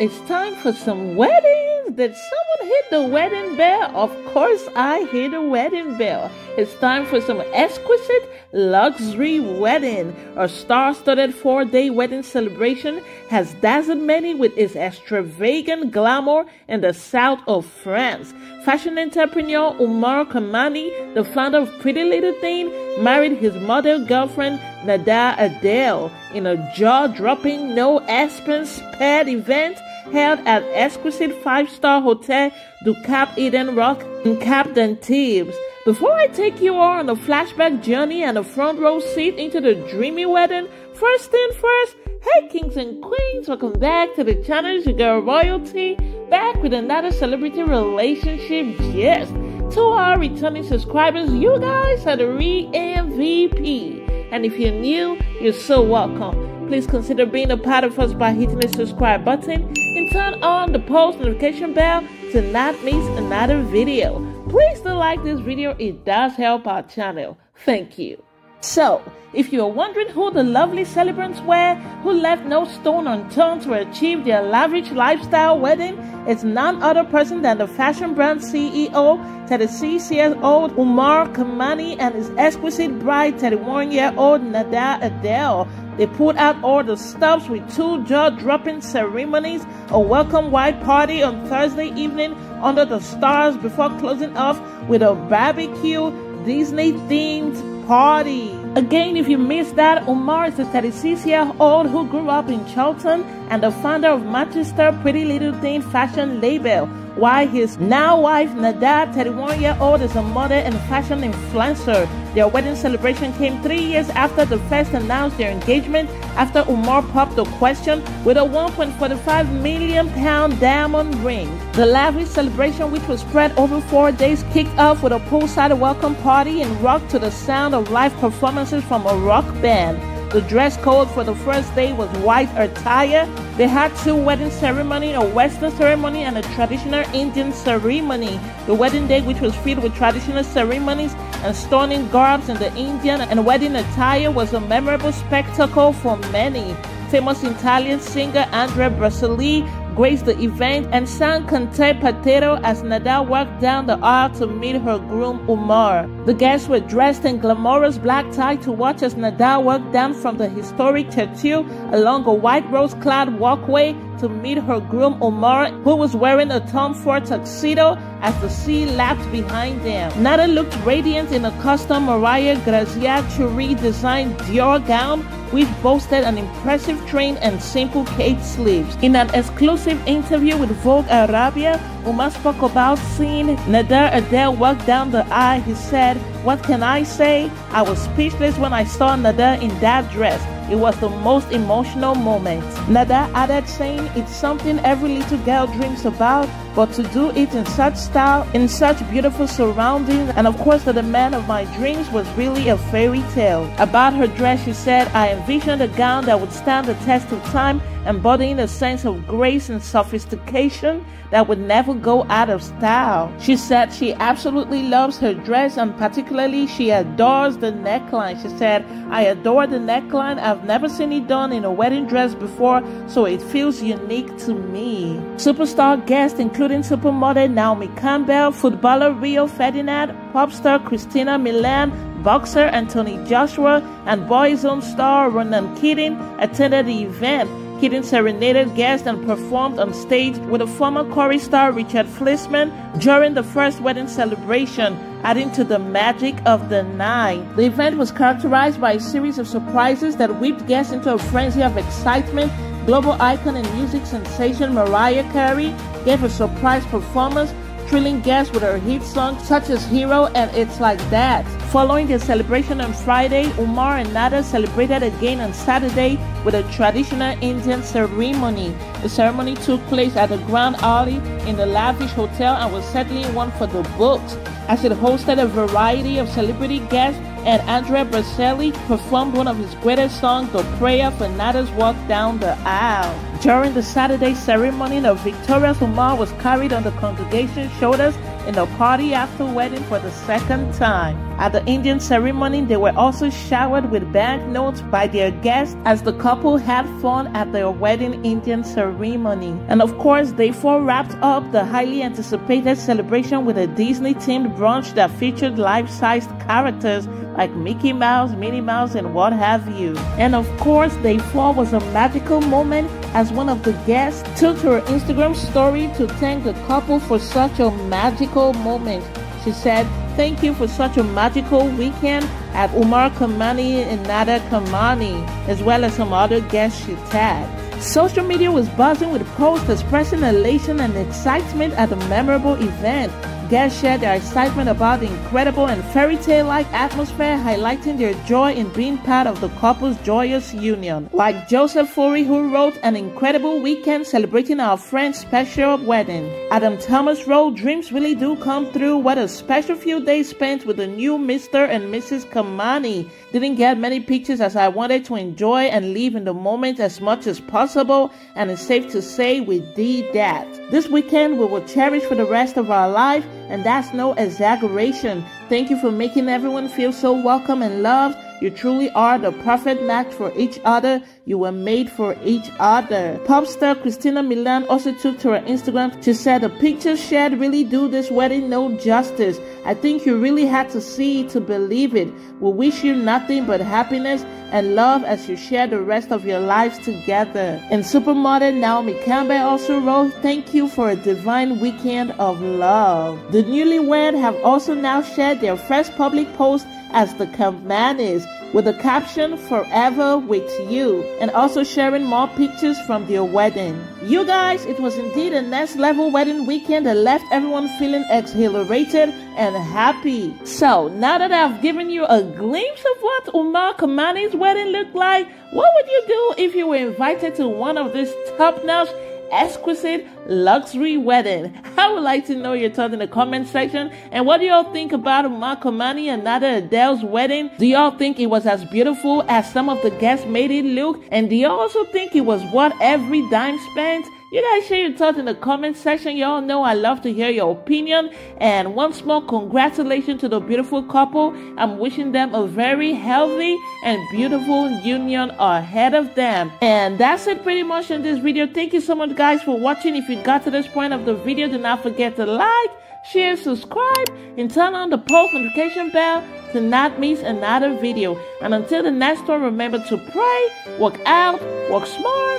It's time for some weddings. Did someone hit the wedding bell? Of course, I hit the wedding bell. It's time for some exquisite luxury wedding. A star studded four day wedding celebration has dazzled many with its extravagant glamour in the south of France. Fashion entrepreneur Umar Kamani, the founder of Pretty Little Thing, married his model girlfriend Nada Adelle in a jaw dropping, no expense paid event held at exquisite five-star hotel Du Cap Eden Roc in Cap d'Antibes. Before I take you all on a flashback journey and a front row seat into the dreamy wedding, first thing first, hey kings and queens, welcome back to the channel. Your girl Royalty, back with another celebrity relationship gist. To our returning subscribers, you guys are the re MVP. And if you're new, you're so welcome. Please consider being a part of us by hitting the subscribe button and turn on the post notification bell to not miss another video. Please do like this video, it does help our channel. Thank you. So, if you're wondering who the lovely celebrants were who left no stone unturned to achieve their lavish lifestyle wedding, it's none other person than the fashion brand CEO, 36 years old Umar Kamani, and his exquisite bride, 31 year old Nada Adelle. They put out all the stops with two jaw-dropping ceremonies, a welcome white party on Thursday evening under the stars before closing off with a barbecue Disney-themed party. Again, if you missed that, Umar is a 36 year old who grew up in Charlton and the founder of Manchester Pretty Little Thing fashion label. While his now wife Nada, 31 year old, is a model and fashion influencer. Their wedding celebration came three years after the first announced their engagement after Umar popped the question with a 1.45 million pound diamond ring. The lavish celebration, which was spread over four days, kicked off with a poolside welcome party and rocked to the sound of live performances from a rock band. The dress code for the first day was white attire. They had two wedding ceremony, a western ceremony and a traditional Indian ceremony. The wedding day, which was filled with traditional ceremonies and stunning garbs in the Indian and wedding attire, was a memorable spectacle for many. Famous Italian singer Andrea Bocelli graced the event and sang Con te partirò as Nada walked down the aisle to meet her groom Umar. The guests were dressed in glamorous black tie to watch as Nada walked down from the historic tattoo along a white rose-clad walkway to meet her groom Umar, who was wearing a Tom Ford tuxedo as the sea lapped behind them. Nada looked radiant in a custom Maria Grazia Chiuri designed Dior gown which boasted an impressive train and simple cape sleeves. In an exclusive interview with Vogue Arabia, Umar spoke about seeing Nada Adelle walk down the aisle. He said, What can I say? I was speechless when I saw Nada in that dress. It was the most emotional moment. Nada added saying it's something every little girl dreams about, but to do it in such style, in such beautiful surroundings, and of course that the man of my dreams was really a fairy tale. About her dress, she said, I envisioned a gown that would stand the test of time, embodying a sense of grace and sophistication that would never go out of style. She said she absolutely loves her dress and particularly she adores the neckline. She said, I adore the neckline. I've never seen it done in a wedding dress before, so it feels unique to me. Superstar guests supermodel Naomi Campbell, footballer Rio Ferdinand, pop star Christina Milian, boxer Anthony Joshua, and Boyzone star Ronan Keating attended the event. Keating serenaded guests and performed on stage with a former Corrie star Richard Fleeshman during the first wedding celebration, adding to the magic of the night. The event was characterized by a series of surprises that whipped guests into a frenzy of excitement. Global icon and music sensation Mariah Carey gave a surprise performance thrilling guests with her hit songs such as Hero and It's Like That. Following the celebration on Friday, Umar and Nada celebrated again on Saturday with a traditional Indian ceremony. The ceremony took place at the Grand Alley in the lavish hotel and was certainly one for the books as it hosted a variety of celebrity guests and Andrea Bocelli performed one of his greatest songs, The Prayer for Nada's Walk Down the Aisle. During the Saturday ceremony, the victorious Umar was carried on the congregation's shoulders in a party after wedding for the second time. At the Indian ceremony, they were also showered with banknotes by their guests as the couple had fun at their wedding Indian ceremony. And of course, day four wrapped up the highly anticipated celebration with a Disney themed brunch that featured life sized characters like Mickey Mouse, Minnie Mouse, and what have you. And of course, day four was a magical moment as one of the guests took to her Instagram story to thank the couple for such a magical moment. She said, Thank you for such a magical weekend at Umar Kamani and Nada Kamani, as well as some other guests she tagged. Social media was buzzing with posts expressing elation and excitement at the memorable event. Guests shared their excitement about the incredible and fairy tale like atmosphere, highlighting their joy in being part of the couple's joyous union. Like Joseph Furi, who wrote an incredible weekend celebrating our friend's special wedding. Adam Thomas wrote, Dreams really do come through. What a special few days spent with the new Mr. and Mrs. Kamani. Didn't get many pictures as I wanted to enjoy and live in the moment as much as possible, and it's safe to say we did that. This weekend we will cherish for the rest of our life and that's no exaggeration. Thank you for making everyone feel so welcome and loved. You truly are the perfect match for each other. You were made for each other. Pop star Christina Milian also took to her Instagram. She said the pictures shared really do this wedding no justice. I think you really had to see to believe it. We wish you nothing but happiness and love as you share the rest of your lives together. And supermodel Naomi Campbell also wrote, Thank you for a divine weekend of love. The newlywed have also now shared their first public post as the Kamanis with the caption Forever with You and also sharing more pictures from their wedding. You guys, it was indeed a next level wedding weekend that left everyone feeling exhilarated and happy. So now that I've given you a glimpse of what Umar Kamani's wedding looked like, what would you do if you were invited to one of these top-notch exquisite luxury wedding. I would like to know your thoughts in the comment section. And what do y'all think about Makomani and Nada Adelle's wedding? Do y'all think it was as beautiful as some of the guests made it look? And do y'all also think it was what every dime spent? You guys share your thoughts in the comment section. Y'all know I love to hear your opinion. And once more, congratulations to the beautiful couple. I'm wishing them a very healthy and beautiful union ahead of them. And that's it pretty much in this video. Thank you so much guys for watching. If you got to this point of the video, do not forget to like, share, subscribe, and turn on the post notification bell to not miss another video. And until the next one, remember to pray, work out, work smart,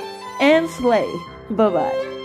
and slay. Bye bye.